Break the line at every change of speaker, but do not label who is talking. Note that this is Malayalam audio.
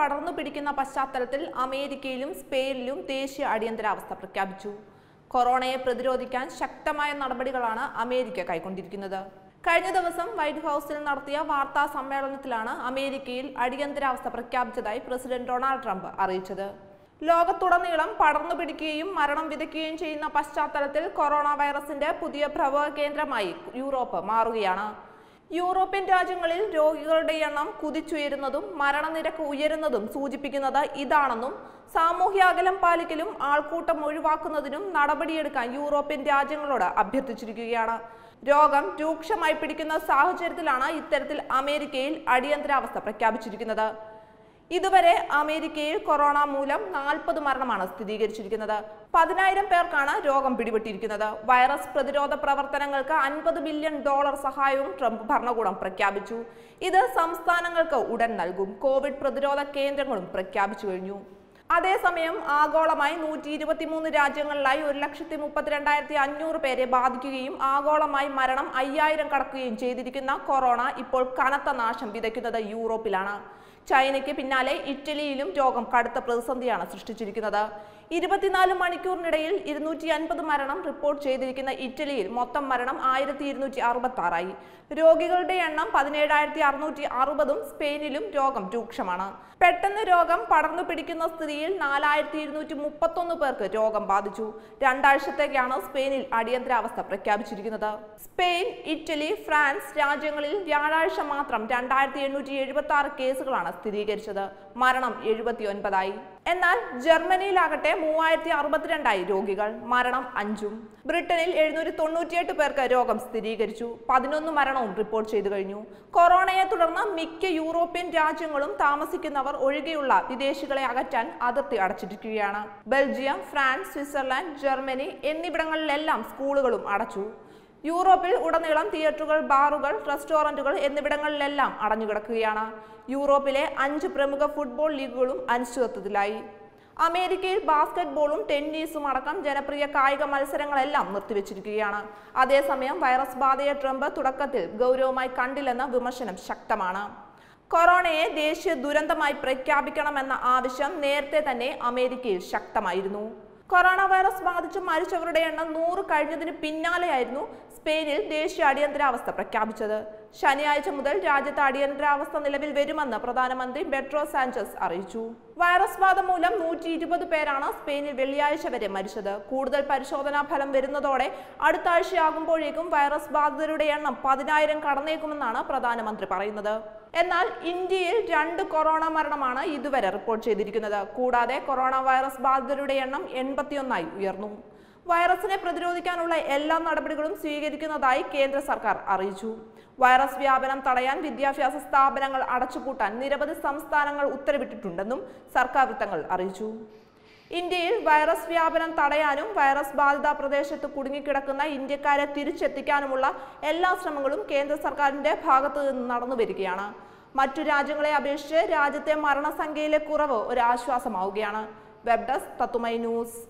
പടർന്നു പിടിക്കുന്ന പശ്ചാത്തലത്തിൽ അമേരിക്കയിലും സ്പെയിനിലും ദേശീയ അടിയന്തരാവസ്ഥ പ്രഖ്യാപിച്ചു. കൊറോണയെ പ്രതിരോധിക്കാൻ ശക്തമായ നടപടികളാണ് അമേരിക്ക കൈക്കൊണ്ടിരിക്കുന്നത്. കഴിഞ്ഞ ദിവസം വൈറ്റ് ഹൌസിൽ നടത്തിയ വാർത്താ സമ്മേളനത്തിലാണ് അമേരിക്കയിൽ അടിയന്തരാവസ്ഥ പ്രഖ്യാപിച്ചതായി പ്രസിഡന്റ് ഡൊണാൾഡ് ട്രംപ് അറിയിച്ചത്. ലോകത്തുടനീളം പടർന്നു പിടിക്കുകയും മരണം വിതയ്ക്കുകയും ചെയ്യുന്ന പശ്ചാത്തലത്തിൽ കൊറോണ വൈറസിന്റെ പുതിയ പ്രഭവ കേന്ദ്രമായി യൂറോപ്പ് മാറുകയാണ്. യൂറോപ്യൻ രാജ്യങ്ങളിൽ രോഗികളുടെ എണ്ണം കുതിച്ചുയരുന്നതും മരണനിരക്ക് ഉയരുന്നതും സൂചിപ്പിക്കുന്നത് ഇതാണെന്നും സാമൂഹ്യ അകലം പാലിക്കലും ആൾക്കൂട്ടം ഒഴിവാക്കുന്നതിനും നടപടിയെടുക്കാൻ യൂറോപ്യൻ രാജ്യങ്ങളോട് അഭ്യർത്ഥിച്ചിരിക്കുകയാണ്. രോഗം രൂക്ഷമായി പിടിക്കുന്ന സാഹചര്യത്തിലാണ് ഇത്തരത്തിൽ അമേരിക്കയിൽ അടിയന്തരാവസ്ഥ പ്രഖ്യാപിച്ചിരിക്കുന്നത്. ഇതുവരെ അമേരിക്കയിൽ കൊറോണ മൂലം നാൽപ്പത് മരണമാണ് സ്ഥിരീകരിച്ചിരിക്കുന്നത്. പതിനായിരം പേർക്കാണ് രോഗം പിടിപെട്ടിരിക്കുന്നത്. വൈറസ് പ്രതിരോധ പ്രവർത്തനങ്ങൾക്ക് അൻപത് ബില്യൺ ഡോളർ സഹായവും ട്രംപ് ഭരണകൂടം പ്രഖ്യാപിച്ചു. ഇത് സംസ്ഥാനങ്ങൾക്ക് ഉടൻ നൽകും. കോവിഡ് പ്രതിരോധ കേന്ദ്രങ്ങളും പ്രഖ്യാപിച്ചു കഴിഞ്ഞു. അതേസമയം ആഗോളമായി നൂറ്റി ഇരുപത്തിമൂന്ന് രാജ്യങ്ങളിലായി ഒരു ലക്ഷത്തി മുപ്പത്തിരണ്ടായിരത്തി അഞ്ഞൂറ് പേരെ ബാധിക്കുകയും ആഗോളമായി മരണം അയ്യായിരം കടക്കുകയും ചെയ്തിരിക്കുന്ന കൊറോണ ഇപ്പോൾ കനത്ത നാശം വിതയ്ക്കുന്നത് യൂറോപ്പിലാണ്. ചൈനയ്ക്ക് പിന്നാലെ ഇറ്റലിയിലും രോഗം കടുത്ത പ്രതിസന്ധിയാണ് സൃഷ്ടിച്ചിരിക്കുന്നത്. ഇരുപത്തിനാല് മണിക്കൂറിനിടയിൽ ഇരുന്നൂറ്റി അൻപത് മരണം റിപ്പോർട്ട് ചെയ്തിരിക്കുന്ന ഇറ്റലിയിൽ മൊത്തം മരണം ആയിരത്തി ഇരുന്നൂറ്റി അറുപത്തി ആറായി രോഗികളുടെ എണ്ണം പതിനേഴായിരത്തി അറുന്നൂറ്റി അറുപതും സ്പെയിനിലും രോഗം രൂക്ഷമാണ്. പെട്ടെന്ന് രോഗം പടർന്നു പിടിക്കുന്ന സ്ഥിതിയിൽ നാലായിരത്തി ഇരുന്നൂറ്റി മുപ്പത്തൊന്ന് പേർക്ക് രോഗം ബാധിച്ചു. രണ്ടാഴ്ചത്തേക്കാണ് സ്പെയിനിൽ അടിയന്തരാവസ്ഥ പ്രഖ്യാപിച്ചിരിക്കുന്നത്. സ്പെയിൻ ഇറ്റലി ഫ്രാൻസ് രാജ്യങ്ങളിൽ വ്യാഴാഴ്ച മാത്രം രണ്ടായിരത്തി എണ്ണൂറ്റി എഴുപത്തി ആറ് കേസുകളാണ് സ്ഥിരീകരിച്ചത്. മരണം എഴുപത്തിയൊൻപതായി. എന്നാൽ ജർമ്മനിയിലാകട്ടെ മൂവായിരത്തി അറുപത്തിരണ്ടായി രോഗികൾ. മരണം അഞ്ചും. ബ്രിട്ടനിൽ എഴുന്നൂറ്റി തൊണ്ണൂറ്റിയെട്ട് പേർക്ക് രോഗം സ്ഥിരീകരിച്ചു. പതിനൊന്ന് മരണവും റിപ്പോർട്ട് ചെയ്തു കഴിഞ്ഞു. കൊറോണയെ തുടർന്ന് മിക്ക യൂറോപ്യൻ രാജ്യങ്ങളും താമസിക്കുന്നവർ ഒഴികെയുള്ള വിദേശികളെ അകറ്റാൻ അതിർത്തി അടച്ചിരിക്കുകയാണ് ബെൽജിയം ഫ്രാൻസ് സ്വിറ്റ്സർലാൻഡ് ജർമ്മനി എന്നിവിടങ്ങളിലെല്ലാം സ്കൂളുകളും അടച്ചു. യൂറോപ്പിൽ ഉടനീളം തിയേറ്ററുകൾ ബാറുകൾ റെസ്റ്റോറന്റുകൾ എന്നിവിടങ്ങളിലെല്ലാം അടഞ്ഞുകിടക്കുകയാണ്. യൂറോപ്പിലെ അഞ്ച് പ്രമുഖ ഫുട്ബോൾ ലീഗുകളും അനിശ്ചിതത്വത്തിലായി. അമേരിക്കയിൽ ബാസ്കറ്റ്ബോളും ടെന്നീസും അടക്കം ജനപ്രിയ കായിക മത്സരങ്ങളെല്ലാം നിർത്തിവെച്ചിരിക്കുകയാണ്. അതേസമയം വൈറസ് ബാധയെ ട്രംപ് തുടക്കത്തിൽ ഗൗരവമായി കണ്ടില്ലെന്ന വിമർശനം ശക്തമാണ്. കൊറോണയെ ദേശീയ ദുരന്തമായി പ്രഖ്യാപിക്കണമെന്ന ആവശ്യം നേരത്തെ തന്നെ അമേരിക്കയിൽ ശക്തമായിരുന്നു. കൊറോണ വൈറസ് ബാധിച്ച് മരിച്ചവരുടെ എണ്ണം നൂറ് കഴിഞ്ഞതിന് പിന്നാലെയായിരുന്നു സ്പെയിനിൽ ദേശീയ അടിയന്തരാവസ്ഥ പ്രഖ്യാപിച്ചത്. ശനിയാഴ്ച മുതൽ രാജ്യത്ത് അടിയന്തരാവസ്ഥ നിലവിൽ വരുമെന്ന് പ്രധാനമന്ത്രി ബെട്രോ സാഞ്ചസ് അറിയിച്ചു. വൈറസ് ബാധ മൂലം നൂറ്റി ഇരുപത് പേരാണ് സ്പെയിനിൽ വെള്ളിയാഴ്ച വരെ മരിച്ചത്. കൂടുതൽ പരിശോധനാ ഫലം വരുന്നതോടെ അടുത്ത ആഴ്ചയാകുമ്പോഴേക്കും വൈറസ് ബാധിതരുടെ എണ്ണം പതിനായിരം കടന്നേക്കുമെന്നാണ് പ്രധാനമന്ത്രി പറയുന്നത്. എന്നാൽ ഇന്ത്യയിൽ രണ്ട് കൊറോണ മരണമാണ് ഇതുവരെ റിപ്പോർട്ട് ചെയ്തിരിക്കുന്നത്. കൂടാതെ കൊറോണ വൈറസ് ബാധിതരുടെ എണ്ണം എൺപത്തിയൊന്നായി ഉയർന്നു. വൈറസിനെ പ്രതിരോധിക്കാനുള്ള എല്ലാ നടപടികളും സ്വീകരിക്കുന്നതായി കേന്ദ്ര സർക്കാർ അറിയിച്ചു. വൈറസ് വ്യാപനം തടയാൻ വിദ്യാഭ്യാസ സ്ഥാപനങ്ങൾ അടച്ചുപൂട്ടാൻ നിരവധി സംസ്ഥാനങ്ങൾ ഉത്തരവിട്ടിട്ടുണ്ടെന്നും സർക്കാർ വൃത്തങ്ങൾ അറിയിച്ചു. ഇന്ത്യയിൽ വൈറസ് വ്യാപനം തടയാനും വൈറസ് ബാധിത പ്രദേശത്ത് കുടുങ്ങിക്കിടക്കുന്ന ഇന്ത്യക്കാരെ തിരിച്ചെത്തിക്കാനുമുള്ള എല്ലാ ശ്രമങ്ങളും കേന്ദ്ര സർക്കാരിന്റെ ഭാഗത്തു നിന്ന് നടന്നു വരികയാണ്. മറ്റു രാജ്യങ്ങളെ അപേക്ഷിച്ച് രാജ്യത്തെ മരണസംഖ്യയിലെ കുറവ് ഒരു ആശ്വാസമാവുകയാണ്. വെബ് ഡെസ്ക് തത്തുമൈ ന്യൂസ്.